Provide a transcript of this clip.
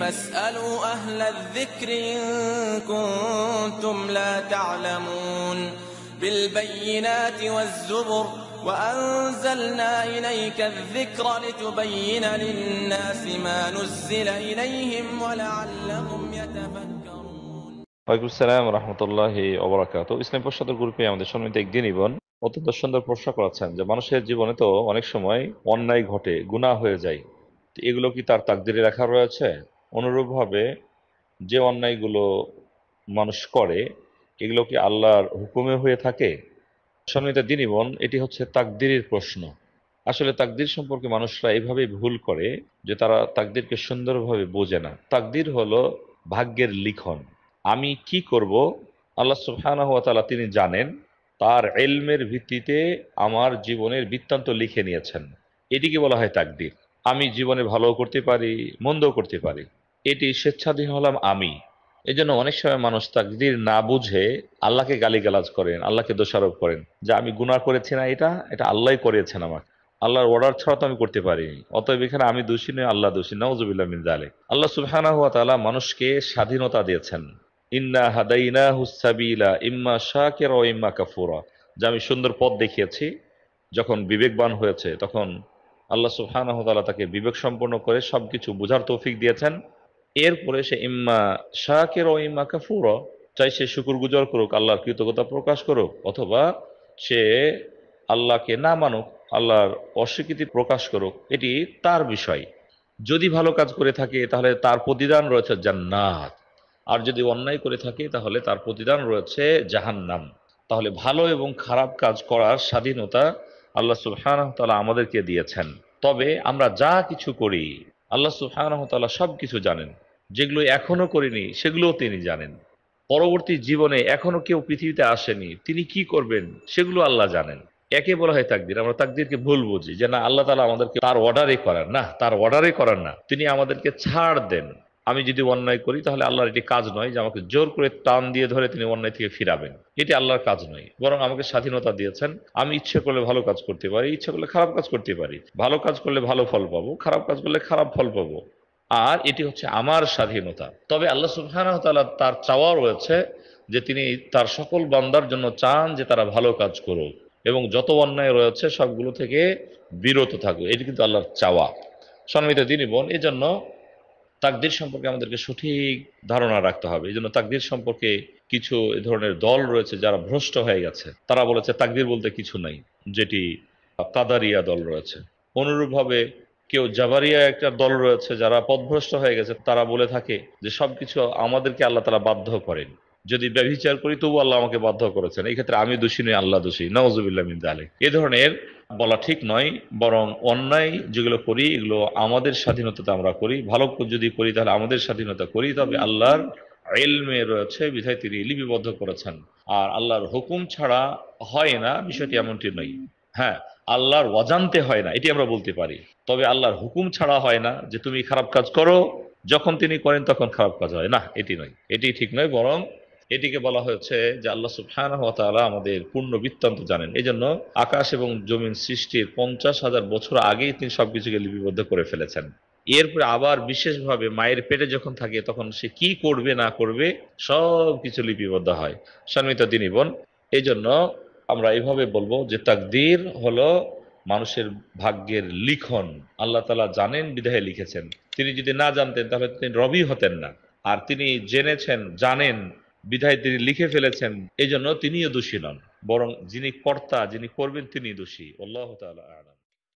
فاسألوا أهل الذكر إن كنتم لا تعلمون بالبينات والزبر وأنزلنا إليك الذكر لتبين للناس ما نزل إليهم ولعلهم يتفكرون ওয়ালাইকুম সালাম রহমতুল্লাহ ওবরাকাত ইসলাম প্রসাদ গ্রুপে আমাদের সম্মিলিত একদিন ইবন অত্যন্ত সুন্দর প্রশ্ন করেছেন যে মানুষের জীবনে তো অনেক সময় অন্যায় ঘটে গুনাহ হয়ে যায় তো এগুলো কি তার তাকদিরে রাখা রয়েছে অনুরূপভাবে যে অন্যায়গুলো মানুষ করে, এগুলো কি আল্লাহর হুকুমে হয়ে থাকে? সম্মিলিত দিন ইবন এটি হচ্ছে তাকদিরের প্রশ্ন। আসলে তাকদির সম্পর্কে মানুষরা এইভাবে ভুল করে যে তারা তাকদিরকে সুন্দরভাবে বোঝে না। তাকদির হলো ভাগ্যের লিখন। আমি কি করব? আল্লাহ তাআলা তিনি জানেন, তার এলমের ভিত্তিতে আমার জীবনের বৃত্তান্ত লিখে নিয়েছেন। এটিকে বলা হয় তাকদির। আমি জীবনে ভালো করতে পারি, মন্দও করতে পারি। এটি স্বেচ্ছাধীন হলাম আমি। এজন্য অনেক সময় মানুষ তাকদির না বুঝে আল্লাহকে গালিগালাজ করেন, আল্লাহকে দোষারোপ করেন, যে আমি গুনাহ করেছি না এটা এটা আল্লাহই করিয়েছেন আমাকে। আল্লাহর অর্ডার ছাড়া তো আমি করতে পারিনি অতএব এখানে আমি দোষী নই, আল্লাহ দোষী নওজুবিল্লাহ মিন জালিক আল্লাহ সুবহানাহু ওয়া তাআলা মানুষকে স্বাধীনতা দিয়েছেন। ইন্না হাদাইনা হুসাবিলা ইম্মা শাকির ও ইম্মা কাফুরা। যে আমি সুন্দর পথ দেখিয়েছি, যখন বিবেকবান হয়েছে, তখন আল্লাহ সুবহানাহু ওয়া তাকে বিবেক সম্পন্ন করে সবকিছু বোঝার তৌফিক দিয়েছেন। এরপরে সে ইম্মা শাকির ও ইম্মা কাফুরা, চাই সে শুকুর গুজর করুক, আল্লাহর কৃতজ্ঞতা প্রকাশ করুক, অথবা সে আল্লাহকে না মানুক, আল্লাহর অস্বীকৃতি প্রকাশ করুক, এটি তার বিষয়। যদি ভালো কাজ করে থাকে, তাহলে তার প্রতিদান রয়েছে জান্নাত। আর যদি অন্যায় করে থাকে, তাহলে তার প্রতিদান রয়েছে জাহান্নাম। তাহলে ভালো এবং খারাপ কাজ করার স্বাধীনতা আল্লাহ সুবহানাহু তালা আমাদেরকে দিয়েছেন। তবে আমরা যা কিছু করি আল্লাহ সুফানহতাল্লাহ সব কিছু জানেন। যেগুলো এখনও করিনি, সেগুলোও তিনি জানেন। পরবর্তী জীবনে এখনও কেউ পৃথিবীতে আসেনি, তিনি কি করবেন, সেগুলো আল্লাহ জানেন। একে বলা হয় তাকদির। আমরা তাকদিরকে ভুল বুঝি যে না, আল্লাহ তালা আমাদেরকে তার অর্ডারে করার না, তার অর্ডারে করার না। তিনি আমাদেরকে ছাড় দেন। আমি যদি অন্যায় করি, তাহলে আল্লাহর এটি কাজ নয় যে আমাকে জোর করে টান দিয়ে ধরে তিনি অন্যায় থেকে ফিরাবেন। এটি আল্লাহর কাজ নয়। বরং আমাকে স্বাধীনতা দিয়েছেন। আমি ইচ্ছে করলে ভালো কাজ করতে পারি, ইচ্ছে করলে খারাপ কাজ করতে পারি। ভালো কাজ করলে ভালো ফল পাবো, খারাপ কাজ করলে খারাপ ফল পাবো। আর এটি হচ্ছে আমার স্বাধীনতা। তবে আল্লাহ সুবহানাহু তাআলা তার চাওয়া রয়েছে যে তিনি তার সকল বান্দার জন্য চান যে তারা ভালো কাজ করুক। এবং যত অন্যায় রয়েছে, সবগুলো থেকে বিরত থাকুক। এটি কিন্তু আল্লাহর চাওয়া। সম্মিত দিনই বোন এই জন্য তাকদির সম্পর্কে আমাদেরকে সঠিক ধারণা রাখতে হবে। এই জন্য তাকদির সম্পর্কে কিছু এ ধরনের দল রয়েছে যারা ভ্রষ্ট হয়ে গেছে। তারা বলেছে তাকদির বলতে কিছু নাই, যেটি কাদারিয়া দল রয়েছে। অনুরূপভাবে কেউ জাবারিয়া একটা দল রয়েছে যারা পথভ্রষ্ট হয়ে গেছে, তারা বলে থাকে যে সবকিছু আমাদেরকে আল্লাহ তারা বাধ্য করেন। যদি ব্যভিচার করি তবু আল্লাহ আমাকে বাধ্য করেছেন। এই ক্ষেত্রে আমি দোষী নই, আল্লাহ দোষী। নওয়াজুবিল্লাহ মিন জালিক এ ধরনের বলা ঠিক নয়, বরং অন্যায় যেগুলো করি, এগুলো আমাদের স্বাধীনতাতে আমরা করি। ভালো যদি করি, তাহলে আমাদের স্বাধীনতা করি। তবে আল্লাহর এলমে রয়েছে, বিধায় তিনি লিপিবদ্ধ করেছেন। আর আল্লাহর হুকুম ছাড়া হয় না, বিষয়টি এমনটি নয়। হ্যাঁ আল্লাহর অজান্তে হয় না, এটি আমরা বলতে পারি। তবে আল্লাহর হুকুম ছাড়া হয় না যে তুমি খারাপ কাজ করো, যখন তিনি করেন তখন খারাপ কাজ হয়। না, এটি নয়। এটি ঠিক নয়, বরং এটিকে বলা হয়েছে যে আল্লাহ সুবহানাহু ওয়া তাআলা আমাদের পূর্ণ বৃত্তান্ত জানেন। এই জন্য আকাশ এবং জমিন সৃষ্টির পঞ্চাশ হাজার বছর আগেই তিনি সবকিছুকে লিপিবদ্ধ করে ফেলেছেন। এরপরে আবার বিশেষভাবে মায়ের পেটে যখন থাকে, তখন সে কি করবে, না করবে সব কিছু লিপিবদ্ধ হয়। সম্মিত দিনী বোন এই জন্য আমরা এইভাবে বলব যে তাকদীর হলো মানুষের ভাগ্যের লিখন। আল্লাহ তালা জানেন, বিধায় লিখেছেন। তিনি যদি না জানতেন, তাহলে তিনি রবি হতেন না। আর তিনি জেনেছেন, জানেন বিধায় তিনি লিখে ফেলেছেন এই জন্য তিনিও দোষী নন, বরং যিনি কর্তা, যিনি করবেন তিনি দোষী। আল্লাহ তালা আ'লাম।